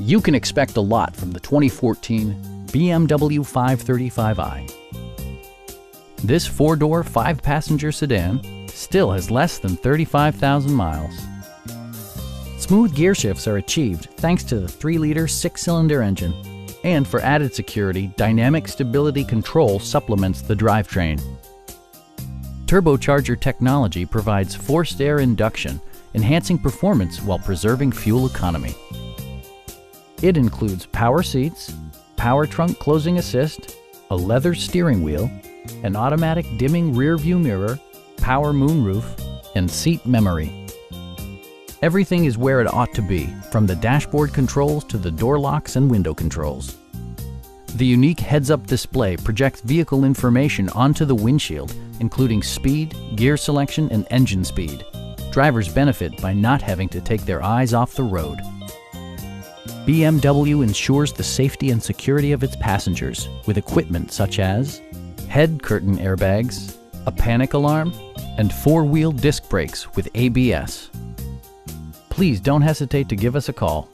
You can expect a lot from the 2014 BMW 535i. This four-door, five-passenger sedan still has less than 35,000 miles. Smooth gear shifts are achieved thanks to the 3-liter six-cylinder engine. And for added security, Dynamic Stability Control supplements the drivetrain. Turbocharger technology provides forced air induction, enhancing performance while preserving fuel economy. It includes power seats, power trunk closing assist, a leather steering wheel, an automatic dimming rear view mirror, power moonroof, and seat memory. Everything is where it ought to be, from the dashboard controls to the door locks and window controls. The unique heads-up display projects vehicle information onto the windshield, including speed, gear selection, and engine speed. Drivers benefit by not having to take their eyes off the road. BMW ensures the safety and security of its passengers with equipment such as head curtain airbags, a panic alarm, and four-wheel disc brakes with ABS. Please don't hesitate to give us a call